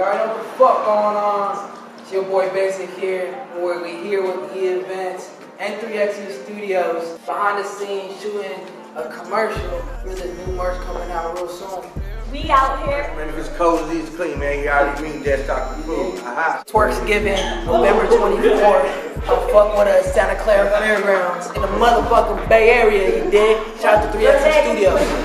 Y'all know what the fuck going on. It's your boy Basic here, where we here with the events and 3xE Studios, behind the scenes shooting a commercial with the new merch coming out real soon. We out here. Man, if it's cozy, it's clean, man. You already mean desktop food. Aha. Twerks Giving, November 24th. I fuck with a Santa Clara Fairgrounds in the motherfucking Bay Area, you dig? Shout out to 3xE Studios.